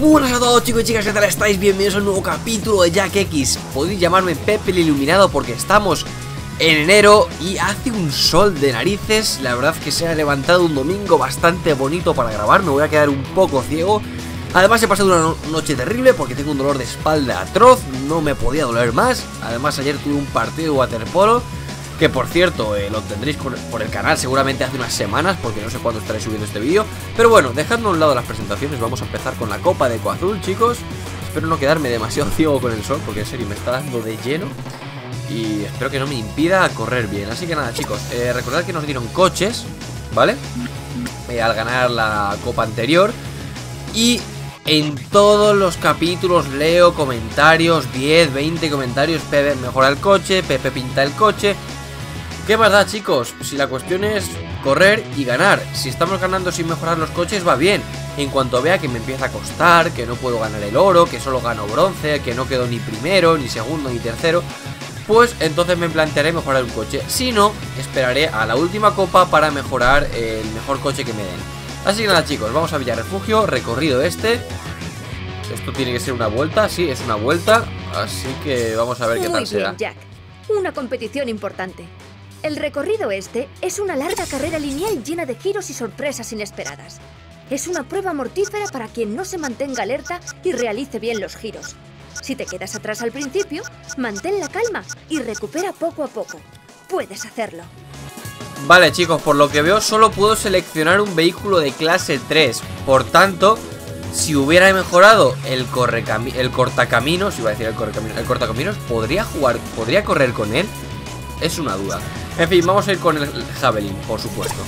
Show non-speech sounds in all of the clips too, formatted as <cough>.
Buenas a todos chicos y chicas, ¿qué tal estáis? Bienvenidos a un nuevo capítulo de Jack X. Podéis llamarme Pepe el Iluminado porque estamos en enero y hace un sol de narices. La verdad es que se ha levantado un domingo bastante bonito para grabar Me voy a quedar un poco ciego. Además he pasado una noche terrible porque tengo un dolor de espalda atroz No me podía doler más. Además ayer tuve un partido de waterpolo que por cierto, eh, lo tendréis por, el canal seguramente hace unas semanas, porque no sé cuándo estaré subiendo este vídeo. Pero bueno, dejando a un lado las presentaciones, vamos a empezar con la Copa de Ecoazul, chicos. Espero no quedarme demasiado <laughs> ciego con el sol, porque en serio me está dando de lleno. Y espero que no me impida correr bien. Así que nada, chicos, eh, recordad que nos dieron coches, ¿vale? Eh, al ganar la copa anterior. Y en todos los capítulos leo comentarios, 10, 20 comentarios, Pepe mejora el coche, Pepe pinta el coche, ¿Qué más da, chicos? Si la cuestión es correr y ganar. Si estamos ganando sin mejorar los coches, va bien. En cuanto vea que me empieza a costar, que no puedo ganar el oro, que solo gano bronce, que no quedo ni primero, ni segundo, ni tercero, pues entonces me plantearé mejorar un coche. Si no, esperaré a la última copa para mejorar el mejor coche que me den. Así que nada, chicos, vamos a Villa Refugio, recorrido este. Esto tiene que ser una vuelta, sí, es una vuelta. Así que vamos a ver qué tal será. Jack. Una competición importante. El recorrido este es una larga carrera lineal llena de giros y sorpresas inesperadas. Es una prueba mortífera para quien no se mantenga alerta y realice bien los giros. Si te quedas atrás al principio, mantén la calma y recupera poco a poco. Puedes hacerlo. Vale chicos, por lo que veo solo puedo seleccionar un vehículo de clase 3 Por tanto, si hubiera mejorado el, el cortacaminos, iba a decir el correcaminos, el cortacaminos ¿Podría jugar, podría correr con él? Es una duda en fin, vamos a ir con el Javelin, por supuesto.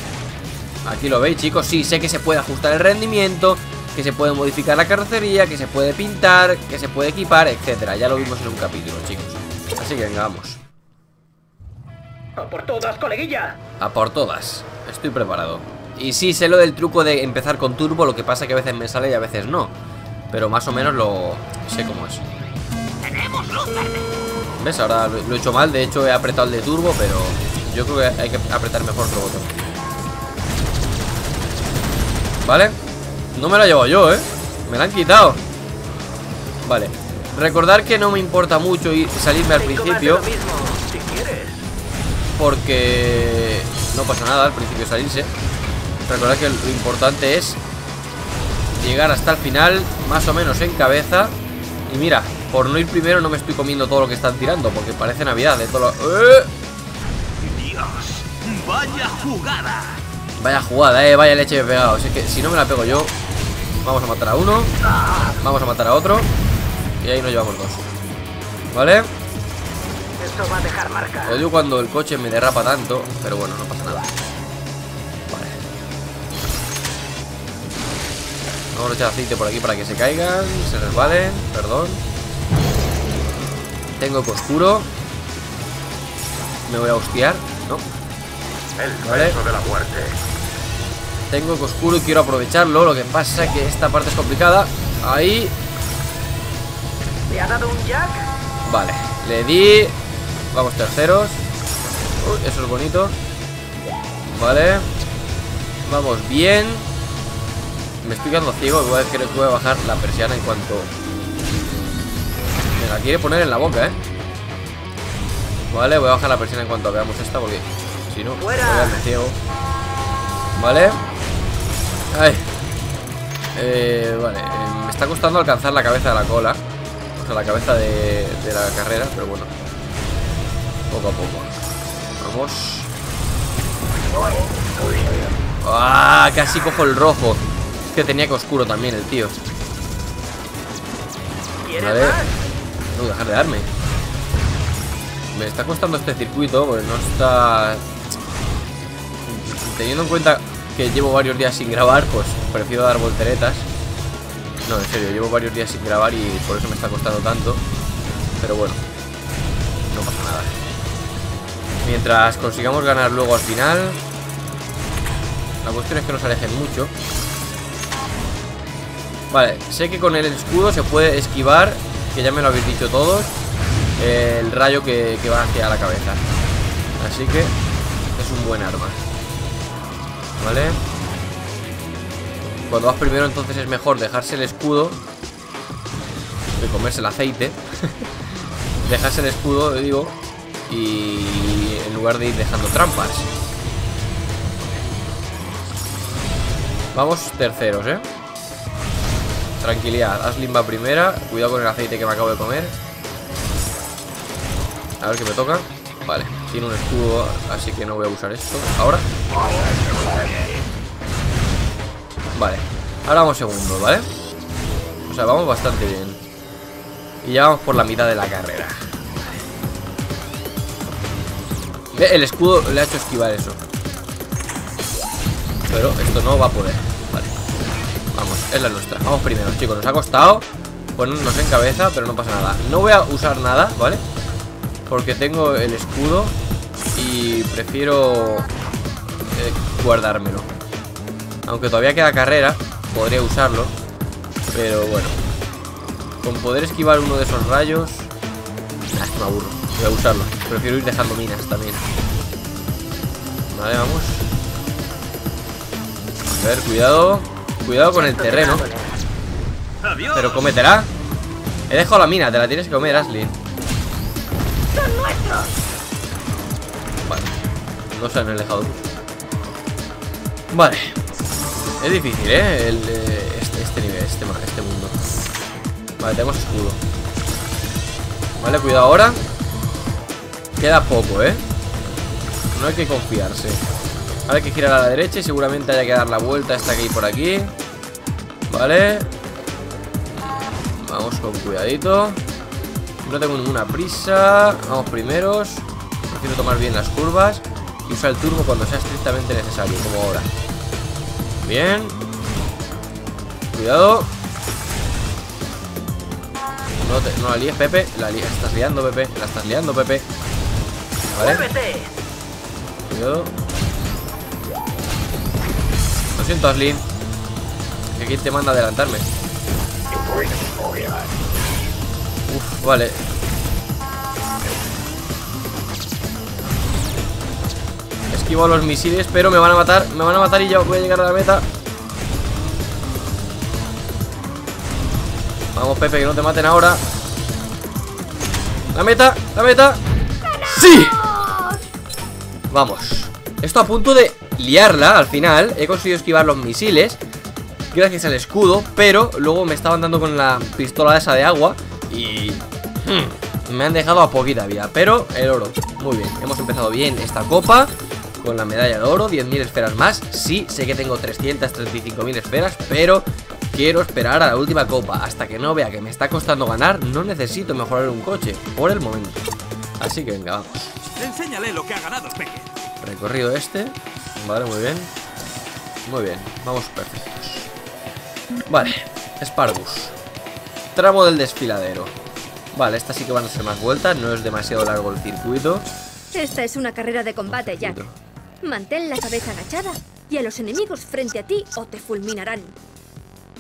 Aquí lo veis, chicos Sí, sé que se puede ajustar el rendimiento Que se puede modificar la carrocería Que se puede pintar, que se puede equipar, etcétera. Ya lo vimos en un capítulo, chicos. Así que venga, vamos. ¡A por todas, coleguilla! A por todas. Estoy preparado. Y sí, sé lo del truco de empezar con turbo Lo que pasa que a veces me sale y a veces no. Pero más o menos lo sé cómo es. Tenemos luz ¿Ves? Ahora lo he hecho mal De hecho he apretado el de turbo, pero yo creo que hay que apretar mejor otro botón ¿Vale? No me lo llevo yo, ¿eh? Me la han quitado Vale Recordar que no me importa mucho ir, salirme al principio Porque no pasa nada al principio salirse Recordar que lo importante es Llegar hasta el final Más o menos en cabeza Y mira, por no ir primero no me estoy comiendo todo lo que están tirando Porque parece Navidad de todo ¡Eh! Vaya jugada. Vaya jugada, eh, vaya leche he pegado. Así que si no me la pego yo, vamos a matar a uno. Vamos a matar a otro. Y ahí nos llevamos dos. ¿Vale? Esto va a dejar marca. Odio cuando el coche me derrapa tanto, pero bueno, no pasa nada. Vale. Vamos a echar aceite por aquí para que se caigan, se resbalen, perdón. Tengo oscuro. Me voy a hostiar. El ¿Vale? de la muerte. Tengo que oscuro y quiero aprovecharlo. Lo que pasa es que esta parte es complicada. Ahí. ¿Le ha dado un jack? Vale, le di. Vamos terceros. Uy, eso es bonito. Vale. Vamos bien. Me estoy quedando ciego. Voy a, que voy a bajar la persiana en cuanto. Me la quiere poner en la boca, eh. Vale, voy a bajar la persiana en cuanto veamos esta porque si no, voy a ciego. Vale. Ay. Eh, vale, eh, me está costando alcanzar la cabeza de la cola. O sea, la cabeza de, de la carrera, pero bueno. Poco a poco. Vamos. ¡Ah! Casi cojo el rojo. Es que tenía que oscuro también el tío. Vale. No, dejar de darme. Me está costando este circuito porque no está teniendo en cuenta que llevo varios días sin grabar, pues prefiero dar volteretas. No, en serio, llevo varios días sin grabar y por eso me está costando tanto. Pero bueno, no pasa nada. Mientras consigamos ganar luego al final, la cuestión es que nos alejen mucho. Vale, sé que con el escudo se puede esquivar, que ya me lo habéis dicho todos, el rayo que, que va hacia la cabeza. Así que es un buen arma. ¿Vale? Cuando vas primero entonces es mejor dejarse el escudo de comerse el aceite. <laughs> Dejarse el escudo, digo, y en lugar de ir dejando trampas. Vamos terceros, ¿eh? Tranquilidad, Aslin va primera Cuidado con el aceite que me acabo de comer A ver qué me toca Vale, tiene un escudo Así que no voy a usar esto. Ahora. Vale, ahora vamos segundo, ¿vale? O sea, vamos bastante bien. Y ya vamos por la mitad de la carrera. El escudo le ha hecho esquivar eso. Pero esto no va a poder. Vamos, es la nuestra. Vamos primero, chicos, nos ha costado Ponernos en cabeza, pero no pasa nada. No voy a usar nada, ¿vale? Porque tengo el escudo Y prefiero eh, Guardármelo. Aunque todavía queda carrera Podría usarlo Pero bueno. Con poder esquivar uno de esos rayos Nah, es que me aburro. Voy a usarlo. Prefiero ir dejando minas también. Vale, vamos. A ver, cuidado. Cuidado con el terreno. Pero cometerá. He dejado la mina, te la tienes que comer, Ashley Vale. No se han alejado. Vale. Es difícil, ¿eh? El, eh, este, este, nivel, este, este mundo. Vale, tenemos escudo. Vale, cuidado ahora. Queda poco, ¿eh? No hay que confiarse. Ahora hay que girar a la derecha y seguramente haya que dar la vuelta esta que hay por aquí. Vale. Vamos con cuidadito No tengo ninguna prisa. Vamos primeros. Prefiero tomar bien las curvas Y usar el turbo cuando sea estrictamente necesario Como ahora. Bien. Cuidado. No, te, no la líes, Pepe. La estás liando, Pepe. La estás liando, Pepe. Vale. Cuidado. Lo siento, Aslin Que aquí te manda adelantarme Uf, vale. Esquivo los misiles Pero me van a matar Me van a matar y ya voy a llegar a la meta. Vamos, Pepe, que no te maten ahora. La meta, la meta. ¡Sí! Vamos. Esto a punto de liarla al final. He conseguido esquivar los misiles Gracias al escudo Pero luego me estaban dando con la pistola esa de agua Y... Hmm, me han dejado a poquita vida Pero el oro, muy bien. Hemos empezado bien esta copa Con la medalla de oro, 10.000 esferas más. Sí, sé que tengo 335.000 esferas Pero quiero esperar a la última copa. Hasta que no vea que me está costando ganar No necesito mejorar un coche Por el momento. Así que venga, vamos. Enséñale lo que ha ganado, Peque. Recorrido este. Vale, muy bien. Muy bien, vamos perfectos. Vale, Spargus Tramo del desfiladero. Vale, estas sí que van a ser más vueltas No es demasiado largo el circuito. Esta es una carrera de combate, Jack. Mantén la cabeza agachada Y a los enemigos frente a ti o te fulminarán.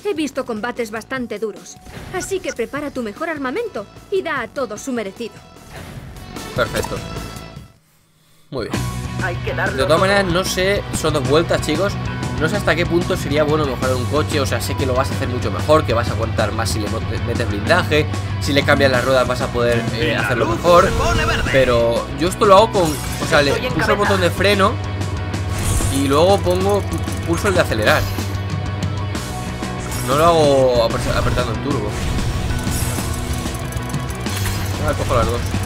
He visto combates bastante duros Así que prepara tu mejor armamento Y da a todos su merecido. Perfecto. Muy bien. De todas maneras, no sé Son dos vueltas, chicos no sé hasta qué punto sería bueno mejorar un coche O sea, sé que lo vas a hacer mucho mejor Que vas a aguantar más si le metes blindaje Si le cambias las ruedas vas a poder eh, hacerlo mejor Pero yo esto lo hago con... O sea, le pulso el botón de freno Y luego pongo... Pulso el de acelerar. No lo hago apretando el turbo. Ah, cojo las dos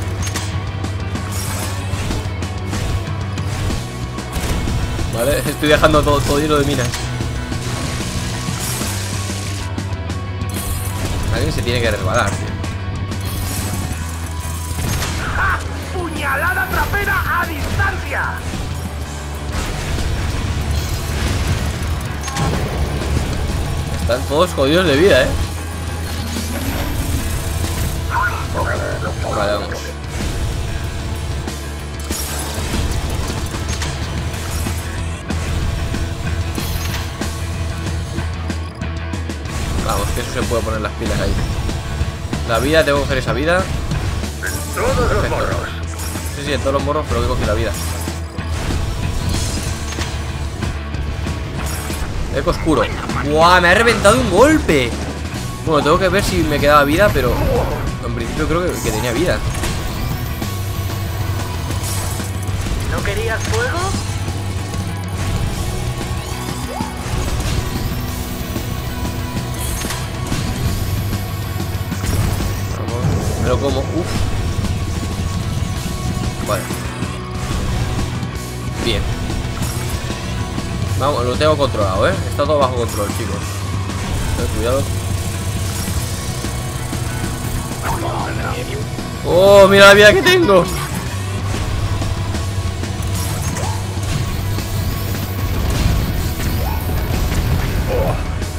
Vale, <laughs> estoy dejando todo, todo lleno de minas. Alguien se tiene que resbalar, tío. ¡Puñalada trapera a distancia! Están todos jodidos de vida, eh Vale, vamos Vamos, que eso se puede poner las pilas ahí La vida, tengo que coger esa vida Todos los morros Sí, sí, en todos los morros, pero que coger la vida Eco oscuro ¡Buah! Me ha reventado un golpe Bueno, tengo que ver si me quedaba vida, pero en principio creo que, que tenía vida. ¿No querías fuego? Me lo como. Uf. Vale. Bien. Vamos, lo tengo controlado, ¿eh? Está todo bajo control, chicos. Ten cuidado. ¡Oh, mira la vida que tengo!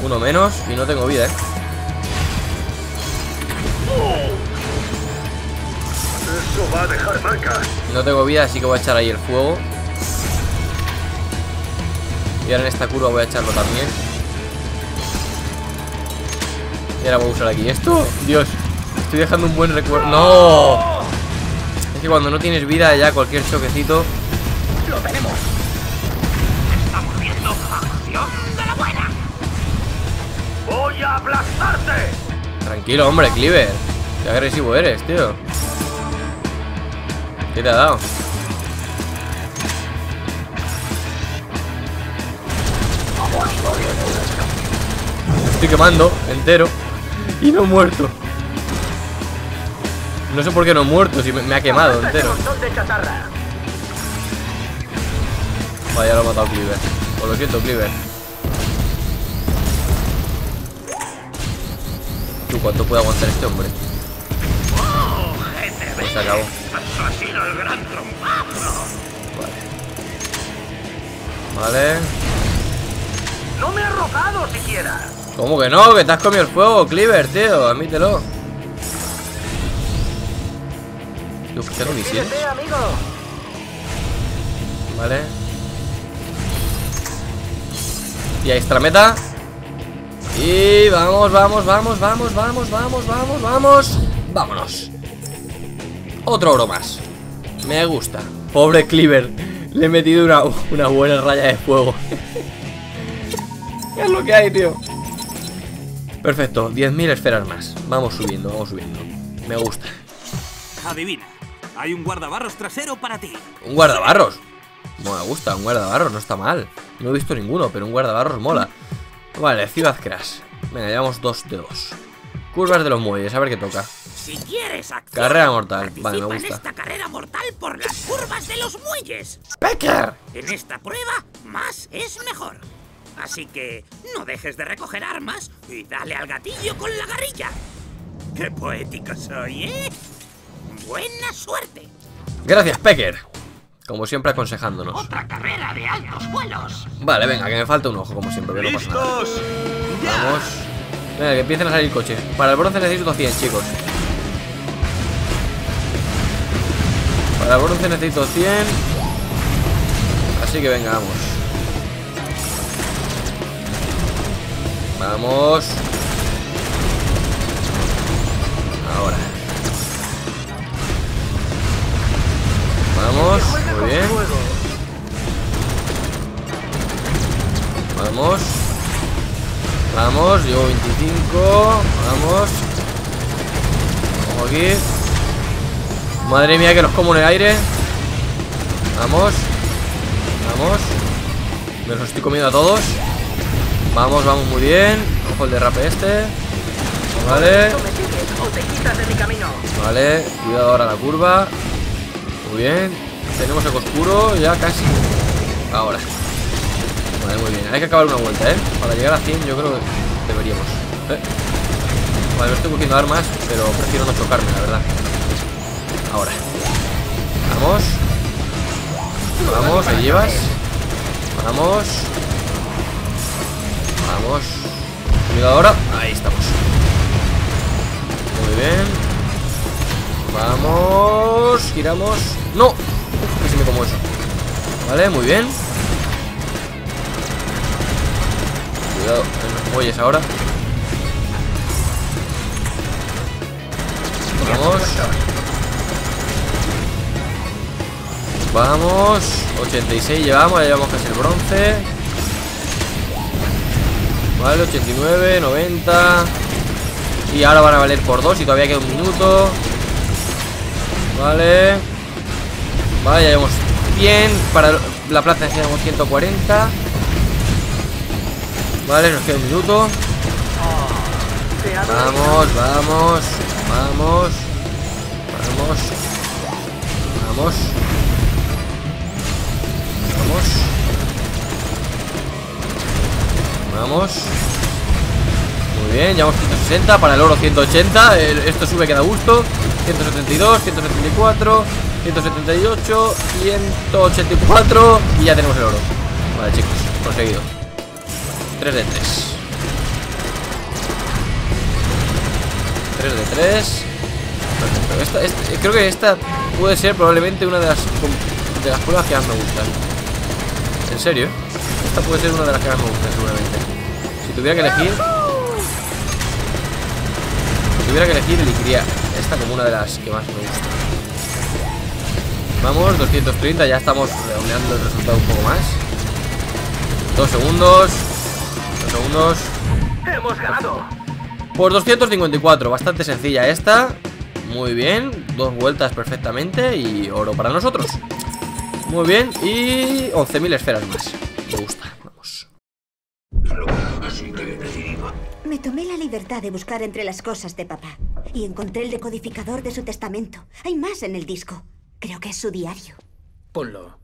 Uno menos y no tengo vida, ¿eh? Eso va a dejar marcas. No tengo vida, así que voy a echar ahí el fuego. Y ahora en esta curva voy a echarlo también. Y ahora voy a usar aquí esto. Dios, estoy dejando un buen recuerdo. ¡No! Es que cuando no tienes vida ya cualquier choquecito... ¡Lo tenemos! ¡Estamos viendo acción de la buena! ¡Voy a aplastarte! Tranquilo, hombre, Cleaver. Qué agresivo eres, tío. ¿Qué te ha dado? Estoy quemando entero y no he muerto. No sé por qué no he muerto, si me, ha quemado ¡Ese entero. Vaya, lo ha matado Cleaver. Pues lo siento, Cleaver. ¿Tú cuánto puede aguantar este hombre? Pues se acabó. ¡Ha sido el gran trompazo! Vale. ¡No me ha rogado siquiera! ¿Cómo que no? Que te has comido el fuego, Cleaver, tío. Admítelo. Estoy escuchando misiles. Vale. Y ahí está la meta. Y vamos, vamos, vamos, vamos, vamos, vamos, vamos, vamos. Vámonos. Otro oro más. Me gusta. Pobre Cleaver. Le he metido una, una buena raya de fuego. <laughs> es lo que hay, tío. Perfecto. 10.000 esferas más. Vamos subiendo, vamos subiendo. Me gusta. Adivina. Hay un guardabarros trasero para ti. Un guardabarros. No me gusta, un guardabarros, no está mal. No he visto ninguno, pero un guardabarros mola. Vale, Ciudad Crash. Venga, llevamos dos de dos. Curvas de los muelles, a ver qué toca. Si quieres acción, Carrera mortal. participa Vale, me en gusta. esta carrera mortal por las curvas de los muelles. ¡Pecker! En esta prueba, más es mejor. Así que no dejes de recoger armas y dale al gatillo con la garrilla. ¡Qué poético soy, eh! ¡Buena suerte! Gracias, Pecker. Como siempre aconsejándonos. Otra carrera de altos vuelos. Vale, venga, que me falta un ojo, como siempre, que no pasa nada. ¡Listos! Vamos. Venga, que empiecen a salir coches. Para el bronce necesito 100, chicos. Para bronce necesito 100. Así que venga, vamos. Vamos. Ahora. Vamos, muy bien. Vamos. Vamos, llevo 25. Vamos. Vamos aquí. Madre mía, que nos como en el aire. Vamos. Vamos. Me los estoy comiendo a todos. Vamos, vamos, muy bien. Ojo el derrape este. Vale. ¡No! Vale, cuidado ahora la curva. Muy bien. Tenemos el oscuro ya casi. Ahora. Vale, muy bien. Hay que acabar una vuelta, ¿eh? Para llegar a 100 yo creo que deberíamos. ¿Eh? Vale, me estoy cogiendo armas, pero prefiero no chocarme, la verdad. Ahora. Vamos. Vamos, ahí llevas. Vamos. Vamos. Cuidado ahora. Ahí estamos. Muy bien. Vamos. Giramos. ¡No! Se me como eso. Vale, muy bien. Cuidado muelles ahora. Vamos. Vamos. 86 llevamos, ya llevamos casi el bronce. Vale, 89, 90. Y ahora van a valer por dos y todavía queda un minuto. Vale. Vale, ya llevamos 100. Para la plaza llevamos 140. Vale, nos queda un minuto. Vamos, vamos, vamos. Vamos. Vamos. Vamos. Vamos. Muy bien, llevamos 160 para el oro 180. el- esto sube que da gusto. 172, 174, 178, 184 y ya tenemos el oro. Vale, chicos, conseguido. 3 de 3. 3 de 3. Perfecto. Esta, esta- creo que esta puede ser probablemente una de las, de las pruebas que más me gustan. En serio, esta puede ser una de las que más me gustan seguramente. Si tuviera que elegir... Si tuviera que elegir, elegiría esta como una de las que más me gustan. Vamos, 230, ya estamos redondeando el resultado un poco más. Dos segundos. Dos segundos. ¡Hemos ganado! Por 254, bastante sencilla esta. Muy bien, dos vueltas perfectamente y oro para nosotros. Muy bien, y 11.000 esferas más. Me gusta, vamos. Así que he decidido. Me tomé la libertad de buscar entre las cosas de papá y encontré el decodificador de su testamento. Hay más en el disco. Creo que es su diario. Ponlo.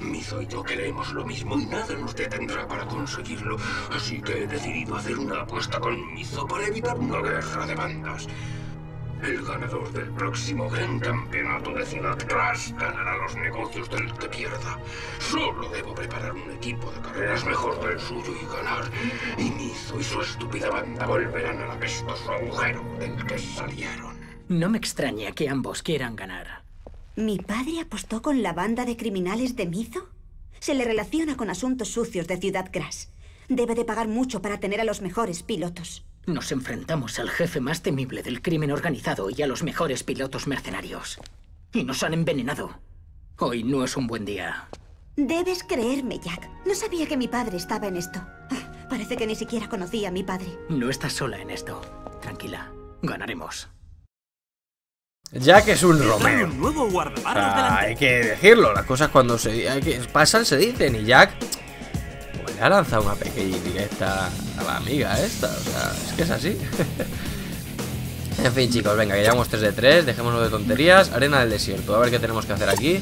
Mizo y yo queremos lo mismo y nada nos detendrá para conseguirlo. Así que he decidido hacer una apuesta con Mizo para evitar una guerra de bandas. El ganador del próximo gran campeonato de Ciudad Crash ganará los negocios del que pierda. Solo debo preparar un equipo de carreras mejor del suyo y ganar. Y Mizo y su estúpida banda volverán al apestoso agujero del que salieron. No me extraña que ambos quieran ganar. ¿Mi padre apostó con la banda de criminales de Mizo? Se le relaciona con asuntos sucios de Ciudad Crash. Debe de pagar mucho para tener a los mejores pilotos. Nos enfrentamos al jefe más temible del crimen organizado y a los mejores pilotos mercenarios. Y nos han envenenado. Hoy no es un buen día. Debes creerme, Jack. No sabía que mi padre estaba en esto. Ah, Parece que ni siquiera conocía a mi padre. No estás sola en esto. Tranquila. Ganaremos. Jack es un Romeo. un nuevo guardabarros Ah, hay que decirlo, las cosas cuando se hay que, pasan se dicen y Jack le ha lanzado una pequeña indirecta a la amiga esta, o sea, es que es así. <laughs> en fin, chicos, venga, que llevamos 3 de 3, dejémonos de tonterías, arena del desierto, a ver qué tenemos que hacer aquí.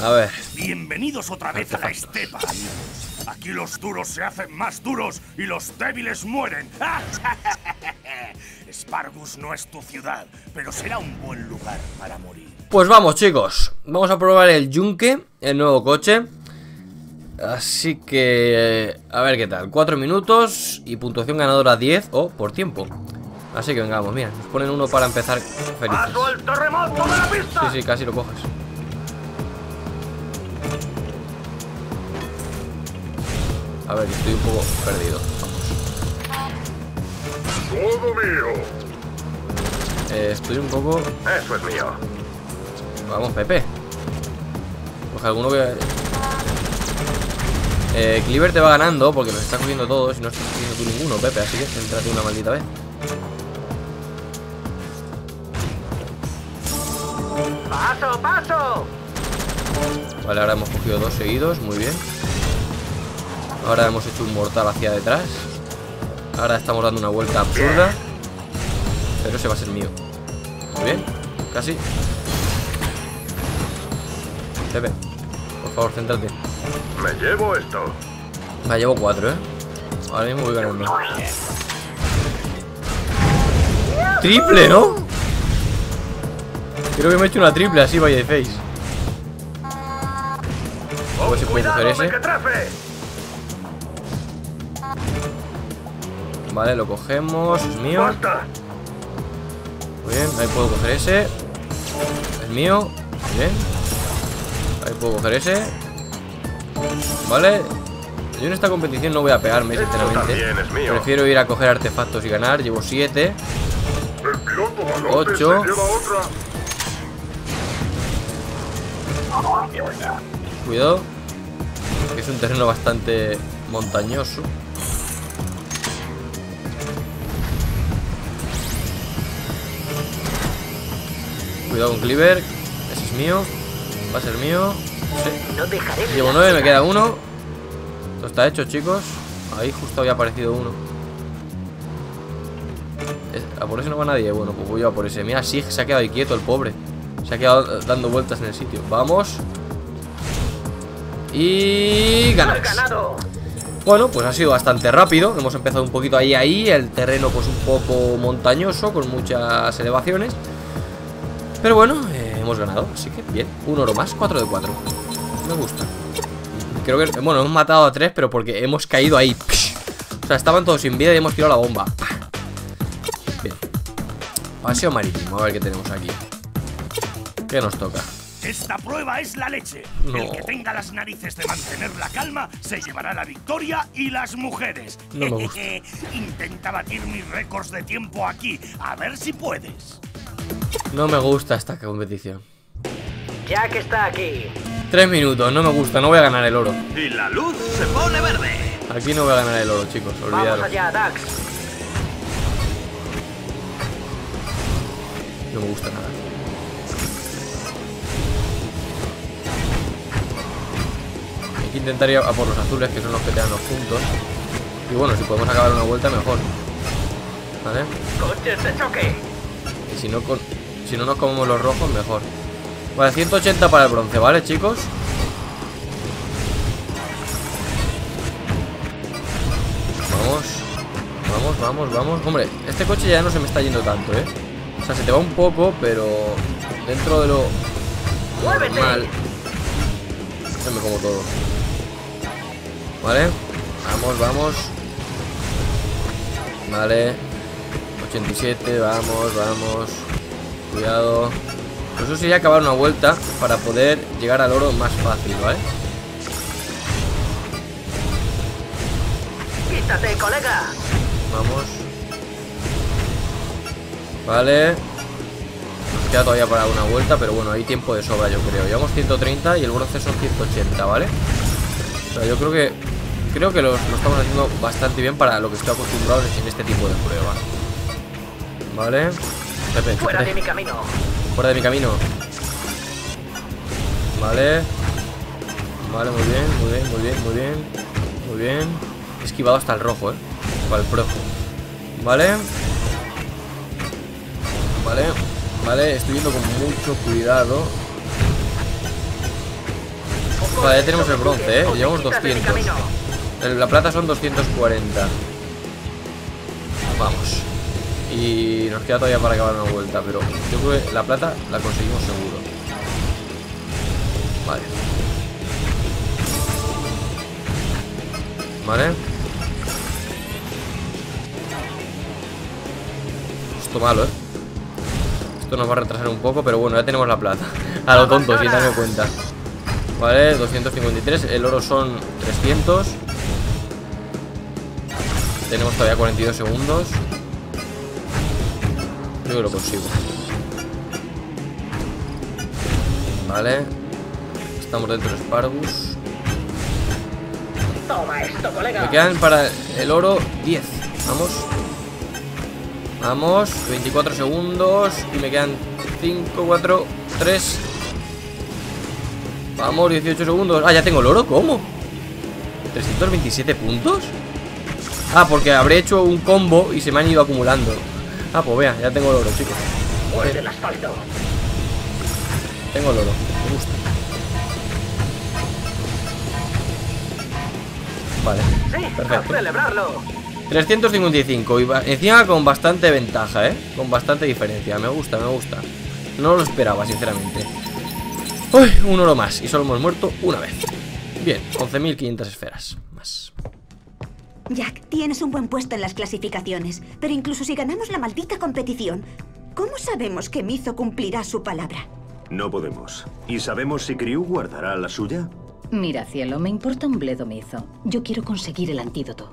A ver, Bienvenidos otra vez a la estepa, amigos. Aquí los duros se hacen más duros y los débiles mueren. <laughs> Spargus no es tu ciudad, pero será un buen lugar para morir. pues vamos, chicos, vamos a probar el Yunque, el nuevo coche. Así que, a ver qué tal, 4 minutos y puntuación ganadora 10 o por tiempo. Así que vengamos, mira, nos ponen uno para empezar felices. ¡Paso al terremoto de la pista! Sí, sí, casi lo coges. A ver, estoy un poco perdido. ¡Todo mío! Eh, estoy un poco... Eso es mío. Vamos, Pepe. Coge alguno que... Eh, Cleaver te va ganando porque los está cogiendo todos y no estás cogiendo tú ninguno, Pepe. Así que céntrate una maldita vez. ¡Paso, paso! Vale, ahora hemos cogido dos seguidos, muy bien. Ahora hemos hecho un mortal hacia detrás. Ahora estamos dando una vuelta absurda. Pero ese va a ser mío. Muy bien, casi. Pepe, por favor, céntrate. Me llevo esto. Me llevo cuatro, ¿eh? Ahora mismo voy ganando. Triple, ¿no? Creo que me he hecho una triple así, by the face. A ver si puedo coger ese. Vale, lo cogemos, es mío. Muy bien, ahí puedo coger ese. Es mío. Bien. Ahí puedo coger ese. ¿Vale? Yo en esta competición no voy a pegarme, sinceramente. Prefiero ir a coger artefactos y ganar. Llevo 7. 8. Cuidado. Es un terreno bastante montañoso. Cuidado con Cleaver. Ese es mío. Va a ser mío. Sí. No dejaré de Llevo nueve, me queda uno. Esto está hecho, chicos. Ahí justo había aparecido uno. ¿A por ese no va nadie? Bueno, pues voy a por ese. Mira, Sig se ha quedado ahí quieto, el pobre. Se ha quedado dando vueltas en el sitio. Vamos. Y... ganas. ganado. Bueno, pues ha sido bastante rápido. Hemos empezado un poquito ahí, ahí. El terreno, pues un poco montañoso, con muchas elevaciones. Pero bueno, hemos ganado. Así que bien. Un oro más, 4 de 4. Me gusta. Creo que, bueno, hemos matado a tres, pero porque hemos caído ahí. O sea, estaban todos sin vida y hemos tirado la bomba. Bien. Paseo marítimo, a ver qué tenemos aquí. ¿Qué nos toca? Esta prueba es la leche. No. El que tenga las narices de mantener la calma se llevará la victoria y las mujeres. No me gusta. <laughs> Intenta batir mis récords de tiempo aquí. A ver si puedes. No me gusta esta competición. Jack está aquí. Tres minutos, no me gusta, no voy a ganar el oro. Y la luz se pone verde. Aquí no voy a ganar el oro, chicos, Vamos olvidadlo. allá, Dax. No me gusta nada. Hay que intentar ir a por los azules, que son los que te dan los puntos. Y bueno, si podemos acabar una vuelta, mejor. ¿Vale? Coches de choque. Y si no, con... si no nos comemos los rojos, mejor. Vale, 180 para el bronce, ¿vale, chicos? Vamos. Vamos, vamos, vamos. Hombre, este coche ya no se me está yendo tanto, ¿eh? O sea, se te va un poco, pero dentro de lo normal. Se me como todo. ¿Vale? Vamos, vamos. Vale. 87, vamos, vamos. Cuidado. Eso sería acabar una vuelta para poder llegar al oro más fácil, ¿vale? Quítate, colega. Vamos. Vale. Nos queda todavía para una vuelta, pero bueno, hay tiempo de sobra, yo creo. Llevamos 130 y el bronce son 180, ¿vale? O sea, yo creo que creo que lo, estamos haciendo bastante bien para lo que estoy acostumbrado en este tipo de prueba. Vale. Fuera de mi camino. Fuera de mi camino. Vale. Vale, muy bien, muy bien, muy bien, muy bien. Muy bien. He esquivado hasta el rojo, eh. Para el projo. Vale. Vale. Vale, estoy yendo con mucho cuidado. Vale, ya tenemos el bronce, eh. Llevamos Quítate de mi 200. camino. El- La plata son 240. Vamos. Y nos queda todavía para acabar una vuelta, pero yo creo que la plata la conseguimos seguro. Vale. Vale. Esto malo, ¿eh? Esto nos va a retrasar un poco, pero bueno, ya tenemos la plata. A lo tonto, sin darme cuenta. Vale, 253. El oro son 300. Tenemos todavía 42 segundos. Creo que lo consigo. Vale. Estamos dentro de Spargus. Toma esto, colega. Me quedan para el oro 10. Vamos. Vamos. 24 segundos. Y me quedan 5, 4, 3. Vamos, 18 segundos. Ah, ya tengo el oro. ¿Cómo? ¿327 puntos? Ah, porque habré hecho un combo y se me han ido acumulando. Ah, pues vea, ya tengo el oro, chicos. Muerde el asfalto. Tengo el oro. Me gusta. Vale. Sí, a Perfecto. celebrarlo. 355 y encima con bastante ventaja, ¿eh? Con bastante diferencia. Me gusta, me gusta. No lo esperaba, sinceramente. Uy, un oro más y solo hemos muerto una vez. Bien, 11.500 esferas. Más. Jack, tienes un buen puesto en las clasificaciones, pero incluso si ganamos la maldita competición, ¿cómo sabemos que Mizo cumplirá su palabra? No podemos. ¿Y sabemos si Crew guardará la suya? Mira, cielo, me importa un bledo mizo. Yo quiero conseguir el antídoto.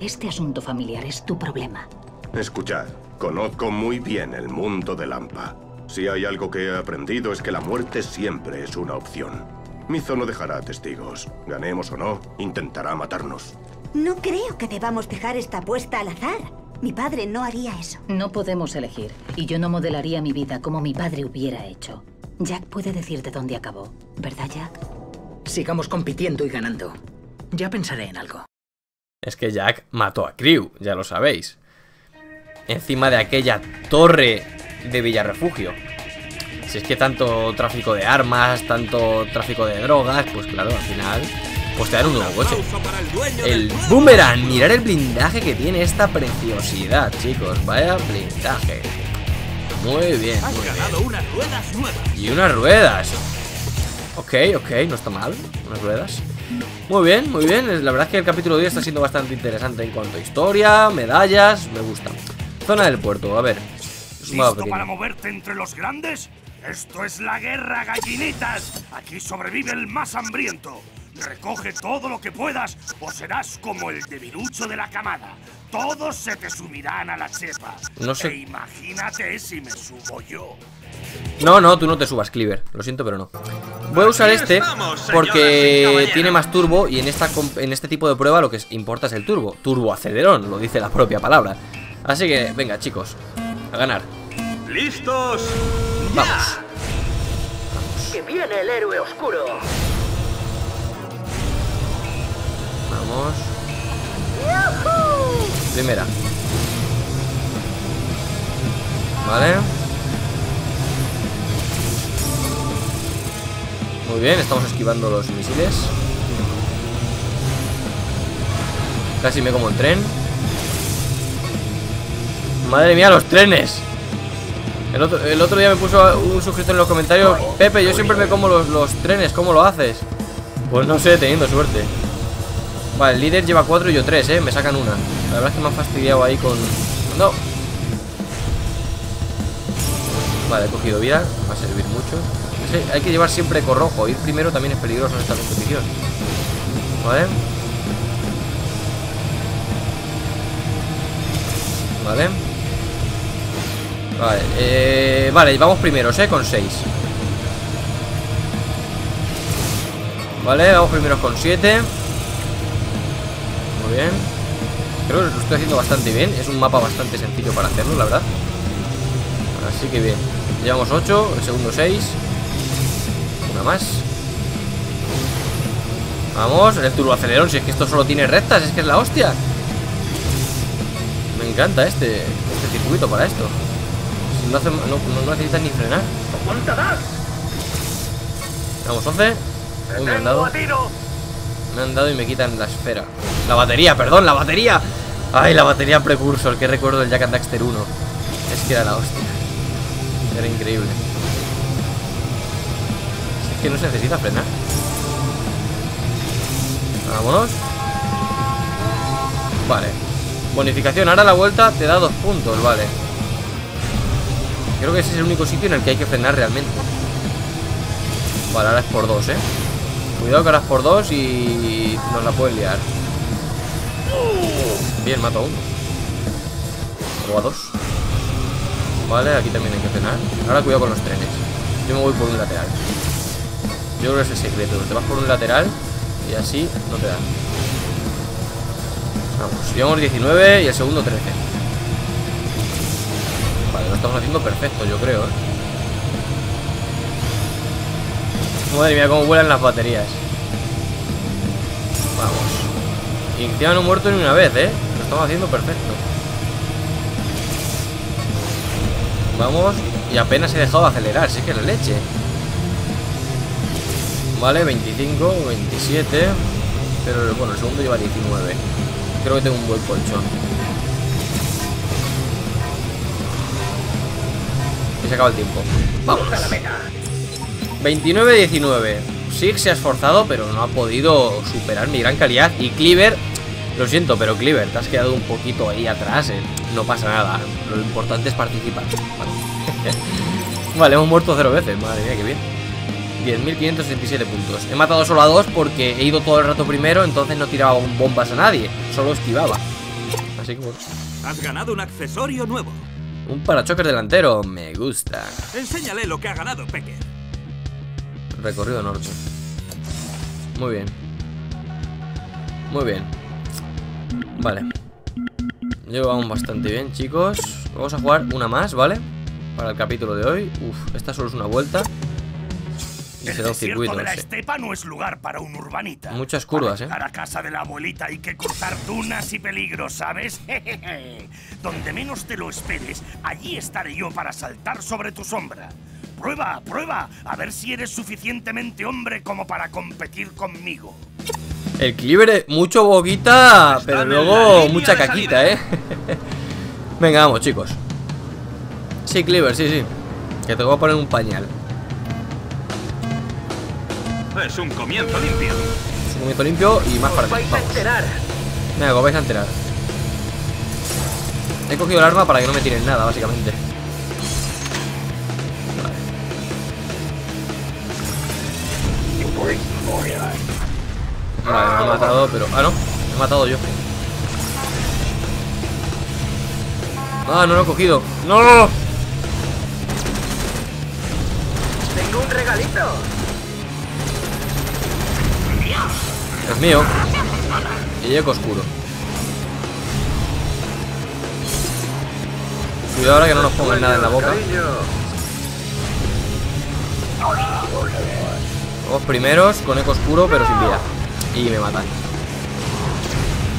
Este asunto familiar es tu problema. Escuchad, conozco muy bien el mundo de Lampa. Si hay algo que he aprendido es que la muerte siempre es una opción. Mizo no dejará testigos. Ganemos o no, intentará matarnos. No creo que debamos dejar esta apuesta al azar. Mi padre no haría eso. No podemos elegir. Y yo no modelaría mi vida como mi padre hubiera hecho. Jack puede decir de dónde acabó. ¿Verdad, Jack? Sigamos compitiendo y ganando. Ya pensaré en algo. Es que Jack mató a Crew, ya lo sabéis. Encima de aquella torre de Villarrefugio. Si es que tanto tráfico de armas, tanto tráfico de drogas, pues claro, al final, pues te dan un nuevo coche. El boomerang, mirar el blindaje que tiene esta preciosidad, chicos. Vaya blindaje. Muy bien, muy bien. unas ruedas nuevas. Y unas ruedas. Ok, ok, no está mal. Unas ruedas. Muy bien, muy bien. La verdad es que el capítulo de hoy está siendo bastante interesante en cuanto a historia, medallas. Me gusta. Zona del puerto, a ver. Es un mapa ¿Listo pequeño. para moverte entre los grandes? Esto es la guerra, gallinitas. Aquí sobrevive el más hambriento. Recoge todo lo que puedas o serás como el debilucho de la camada. Todos se te subirán a la chepa. No sé. E imagínate si me subo yo. No, no, tú no te subas, Cleaver. Lo siento, pero no. Voy a usar este porque tiene más turbo y en, esta, en este tipo de prueba lo que importa es el turbo. Turbo acelerón, lo dice la propia palabra. Así que, venga, chicos, a ganar. ¿Listos? Vamos. Que viene el héroe oscuro. Vamos. Primera. Vale. Muy bien, estamos esquivando los misiles. Casi me como el tren. Madre mía, los trenes. El otro, el otro día me puso un suscriptor en los comentarios Pepe, yo siempre me como los, los trenes, ¿cómo lo haces? Pues no sé, teniendo suerte Vale, el líder lleva 4 y yo 3, eh Me sacan una. La verdad es que me han fastidiado ahí con... No. Vale, he cogido vida Va a servir mucho. Sí, Hay que llevar siempre eco rojo Ir primero también es peligroso en esta competición. Vale. Vale. Vale, eh, vale, vamos primeros, eh, con 6 Vale, vamos primeros con 7 Muy bien. Creo que lo estoy haciendo bastante bien. Es un mapa bastante sencillo para hacerlo, la verdad. Así que bien. Llevamos 8, el segundo 6 Una más. Vamos, el turboacelerón Si es que esto solo tiene rectas, es que es la hostia. Me encanta este Este circuito para esto. No, hace, no, no necesitas ni frenar. Vamos, 11 Uy, me han dado Me han dado y me quitan la esfera. La batería, perdón, la batería. Ay, la batería precursor, que recuerdo del Jack and Daxter 1 Es que era la hostia. Era increíble. Es que no se necesita frenar. Vámonos. Vale. Bonificación, ahora la vuelta te da dos puntos, vale. Creo que ese es el único sitio en el que hay que frenar realmente. Vale, ahora es por dos, eh Cuidado que ahora por dos y nos la pueden liar. Bien, mato a uno. O a dos. Vale, aquí también hay que frenar. Ahora cuidado con los trenes. Yo me voy por un lateral. Yo creo que es el secreto. Te vas por un lateral y así no te dan. Vamos, llevamos 19 y el segundo 13. Vale, lo estamos haciendo perfecto, yo creo, ¿eh? Madre mía, cómo vuelan las baterías. Vamos. Y encima no he muerto ni una vez, ¿eh? Lo estamos haciendo perfecto. Vamos. Y apenas he dejado de acelerar, sí que es la leche. Vale, 25, 27. Pero bueno, el segundo lleva 19. Creo que tengo un buen colchón. Y se acaba el tiempo. Vamos. 29-19. Sig se ha esforzado, pero no ha podido superar mi gran calidad. Y Cleaver, lo siento, pero Cleaver, te has quedado un poquito ahí atrás. eh. No pasa nada. Lo importante es participar. Vale, <laughs> Vale, hemos muerto cero veces. Madre mía, qué bien. 10.567 puntos. He matado solo a dos porque he ido todo el rato primero, entonces no tiraba bombas a nadie. Solo esquivaba. Así que bueno. Has ganado un accesorio nuevo. Un parachoques delantero. Me gusta. Enséñale lo que ha ganado Pecker. Recorrido norte. Muy bien. Muy bien. Vale. Llevamos bastante bien, chicos. Vamos a jugar una más, ¿vale? Para el capítulo de hoy. Uf, esta solo es una vuelta. Y El será un desierto circuito, de no la sé. estepa no es lugar para un urbanita. Muchas curvas, Para ¿eh? a casa de la abuelita hay que cruzar dunas y peligros, ¿sabes? <laughs> Donde menos te lo esperes, allí estaré yo para saltar sobre tu sombra. Prueba, prueba, a ver si eres suficientemente hombre como para competir conmigo. El Cleaver, mucho boquita, pero luego mucha caquita, ¿eh? <laughs> Venga, vamos, chicos. Sí, Cleaver, sí, sí. Que te voy a poner un pañal. Es un comienzo limpio. Un comienzo limpio y más para ti. Vais a enterar. Venga, os vais a enterar. He cogido el arma para que no me tiren nada, básicamente. Vale, me ha matado, pero... Ah, no, me he matado yo. Ah, no lo he cogido. ¡No! Tengo un regalito. Es mío. Y eco oscuro. Cuidado ahora que no nos pongan nada en la boca. Los primeros con eco oscuro, pero sin vida. Y me matan.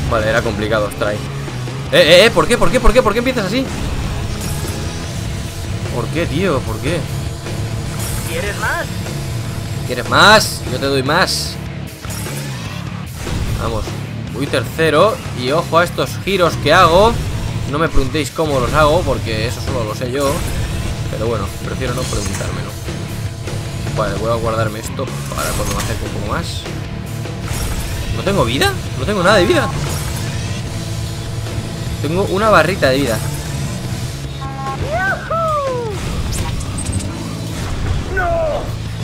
Vale, era complicado, Stray. Eh, eh, eh, ¿por qué? ¿Por qué? ¿Por qué? ¿Por qué empiezas así? ¿Por qué, tío? ¿Por qué? ¿Quieres más? ¿Quieres más? Yo te doy más. Vamos. Voy tercero. Y ojo a estos giros que hago. No me preguntéis cómo los hago, porque eso solo lo sé yo. Pero bueno, prefiero no preguntármelo. Vale, voy a guardarme esto para cuando me acerque un poco más. ¿No tengo vida? No tengo nada de vida. Tengo una barrita de vida.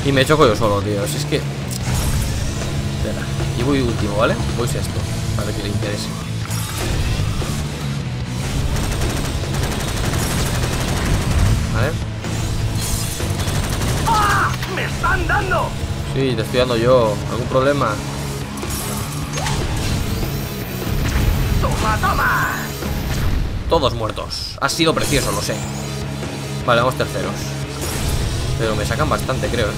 Y me choco yo solo, tío. Si es que... Espera. Y voy último, ¿vale? Voy sexto. Para que le interese. ¿Vale? ¡Ah! ¡Me están dando! Sí, te estoy dando yo. ¿Algún problema? ¡Toma! Todos muertos. Ha sido precioso, lo sé. Vale, vamos terceros. Pero me sacan bastante, creo. ¿eh?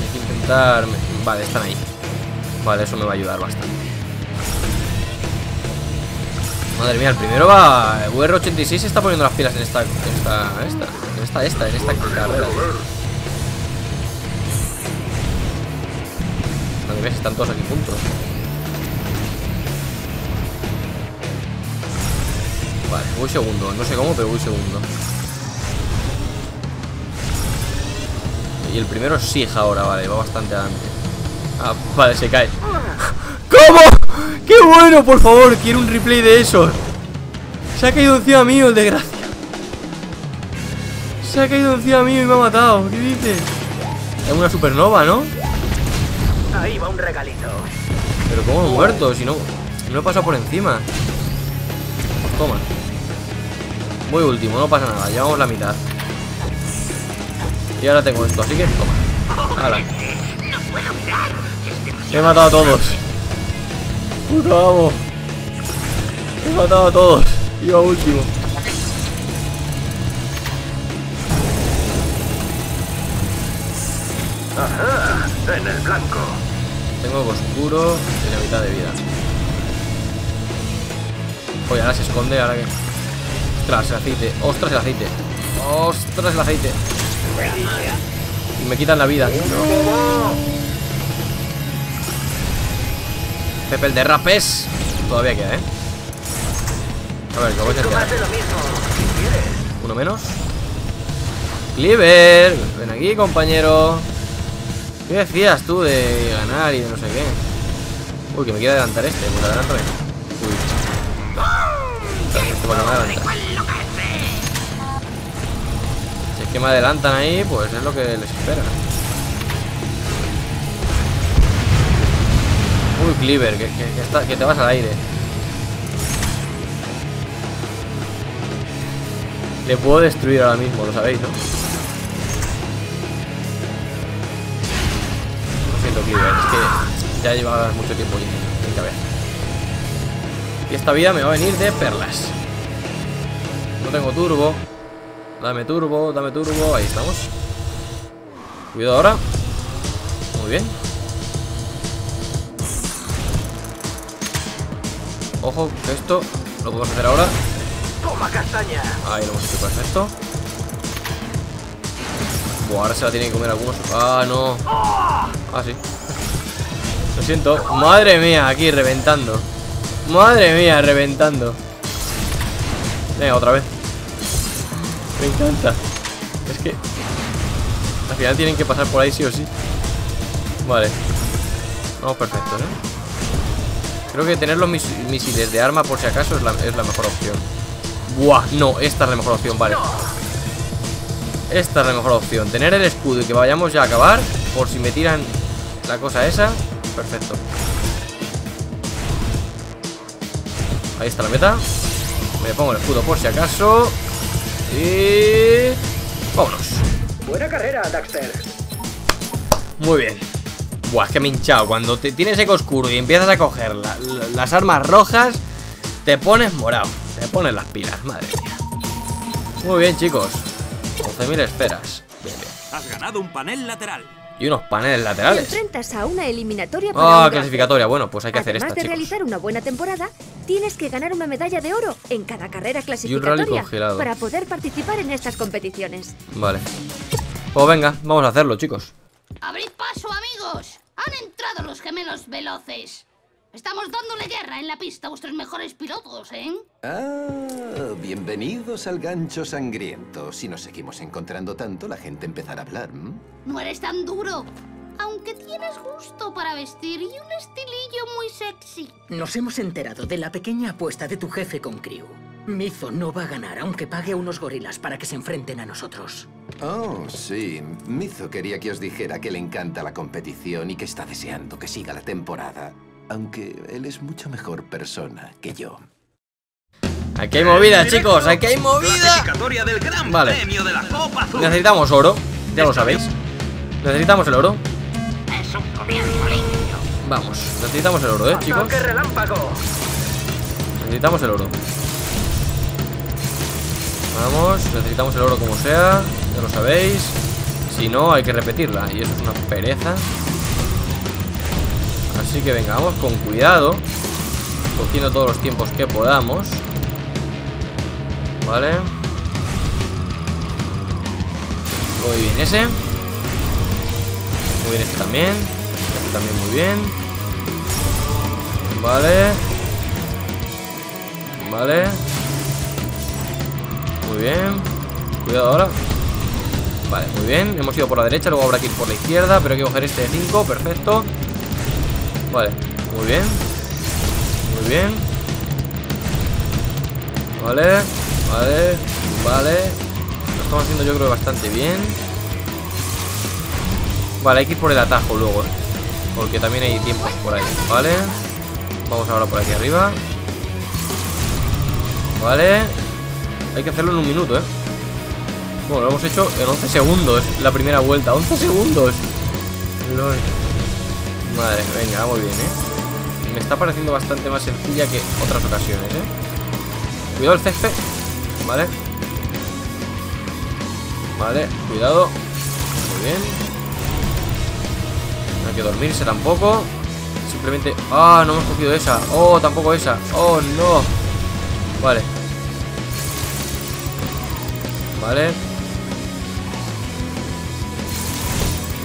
Hay que intentar... Vale, están ahí. Vale, eso me va a ayudar bastante. Madre mía, el primero va... UR86 se está poniendo las pilas en esta... En esta... Esta... En esta... esta en esta carrera. Madre mía, están todos aquí juntos. Vale, voy segundo. No sé cómo, pero voy segundo. Y el primero es Sig ahora, vale, va bastante adelante. Ah, vale, se cae. <laughs> ¿Cómo? ¡Qué bueno, por favor! Quiero un replay de eso. Se ha caído encima mío el desgracia. Se ha caído encima mío y me ha matado. ¿Qué dices? Es una supernova, ¿no? Ahí va un regalito. Pero ¿cómo he muerto? Si no, no he pasado por encima. Toma. Voy último, no pasa nada. Llevamos la mitad. Y ahora tengo esto, así que toma. Hala. He matado a todos. Puto amo. He matado a todos. Iba último. Ajá, en el blanco. Tengo oscuro y la mitad de vida. Oye, ahora se esconde, ahora que. Ostras, el aceite. Ostras, el aceite. Ostras, el aceite. Y me quitan la vida. Pepe el derrapes. Todavía queda, ¿eh? A ver, de. Uno menos. Cleaver, ven aquí, compañero. ¿Qué decías tú de ganar y de no sé qué? Uy, que me quiere adelantar este, pues adelántame. Uy. Este me adelanta. Que me adelantan ahí, pues es lo que les espera. Uy, Cleaver, que, te vas al aire. Le puedo destruir ahora mismo, lo sabéis, ¿no? Lo siento, Cleaver, es que ya llevaba mucho tiempo en cabeza. Y esta vida me va a venir de perlas No tengo turbo Dame turbo, dame turbo Ahí estamos. Cuidado ahora. Muy bien. Ojo, que esto lo podemos hacer ahora. Toma castaña. Ahí lo hemos hecho perfecto. Buah, ahora se la tiene que comer algunos. Ah, no. Ah, sí. Lo siento. Madre mía, aquí reventando. Madre mía, reventando. Venga, otra vez Me encanta Es que Al final tienen que pasar por ahí sí o sí. Vale. Vamos perfectos, ¿eh? Creo que tener los mis- misiles de arma por si acaso es la, es la mejor opción. Buah, no, esta es la mejor opción, vale. Esta es la mejor opción. Tener el escudo y que vayamos ya a acabar Por si me tiran la cosa esa Perfecto. Ahí está la meta. Me pongo el escudo por si acaso Y... Vámonos Buena carrera, Daxter. Muy bien. Buah, es que me he hinchado. Cuando te tienes eco oscuro y empiezas a coger la- la- las armas rojas Te pones morado. Te pones las pilas, madre mía. Muy bien, chicos. 11.000 esferas. Bien, bien. Has ganado un panel lateral. Y unos paneles Te laterales enfrentas a una eliminatoria para Ah, un bronce. clasificatoria Bueno, pues hay que hacer Además esta, de chicos realizar una buena temporada, tienes que ganar una medalla de oro en cada carrera rally clasificatoria para poder participar en estas competiciones. Vale Pues venga, vamos a hacerlo, chicos ¡Abrid paso, amigos! Han entrado los gemelos veloces. Estamos dándole guerra en la pista a vuestros mejores pilotos, ¿eh? Ah, bienvenidos al gancho sangriento. Si nos seguimos encontrando tanto, la gente empezará a hablar. ¿m? No eres tan duro. Aunque tienes gusto para vestir y un estilillo muy sexy. Nos hemos enterado de la pequeña apuesta de tu jefe con Crew. Mizo no va a ganar aunque pague a unos gorilas para que se enfrenten a nosotros. Oh, sí. Mizo quería que os dijera que le encanta la competición y que está deseando que siga la temporada. Aunque él es mucho mejor persona que yo. Aquí hay movida, chicos Aquí hay movida del Gran Vale. Premio de la Copa Azul. Necesitamos oro Ya lo sabéis Necesitamos el oro Es un comienzo limpio. Vamos, necesitamos el oro, ¿eh, chicos? Necesitamos el oro Vamos, necesitamos el oro como sea Ya lo sabéis Si no, hay que repetirla Y eso es una pereza Así que venga, vamos con cuidado. Cogiendo todos los tiempos que podamos. Vale. Muy bien ese. Muy bien este también. Este también muy bien. Vale. Vale. Muy bien. Cuidado ahora. Vale, muy bien. Hemos ido por la derecha, luego habrá que ir por la izquierda Pero hay que coger este de 5, perfecto Vale, muy bien. Muy bien. Vale, vale, vale. Lo estamos haciendo yo creo bastante bien. Vale, hay que ir por el atajo luego ¿eh? Porque también hay tiempos por ahí. Vale. Vamos ahora por aquí arriba. Vale. Hay que hacerlo en un minuto, ¿eh? Bueno, lo hemos hecho en 11 segundos. La primera vuelta, 11 segundos. Lol. Madre, venga, muy bien, ¿eh? Me está pareciendo bastante más sencilla que otras ocasiones, ¿eh? Cuidado el césped Vale Vale, cuidado. Muy bien. No hay que dormirse tampoco. Simplemente... Ah, no hemos cogido esa. Oh, tampoco esa. Oh, no. Vale. Vale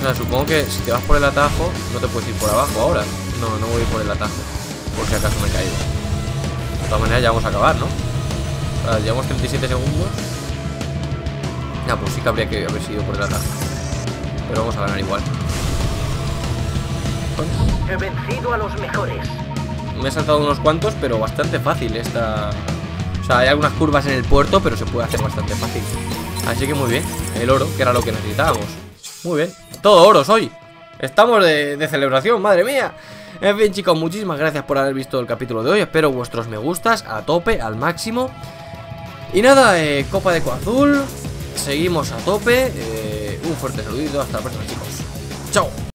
Sea, supongo que si te vas por el atajo No te puedes ir por abajo ahora. No, no voy a ir por el atajo Por si acaso me he caído De todas maneras ya vamos a acabar, ¿no? Llevamos 37 segundos. Ya, pues sí que habría que haber sido por el atajo. Pero vamos a ganar igual. He vencido a los mejores. Me he saltado unos cuantos, pero bastante fácil esta... O sea, hay algunas curvas en el puerto, pero se puede hacer bastante fácil. Así que muy bien, el oro, que era lo que necesitábamos Muy bien, todo oros hoy. Estamos de, de celebración, madre mía. En fin chicos, muchísimas gracias por haber visto el capítulo de hoy. Espero vuestros me gustas a tope, al máximo. Y nada, eh, Copa de Coazul Seguimos a tope. Eh, Un fuerte saludito, hasta la próxima chicos. Chao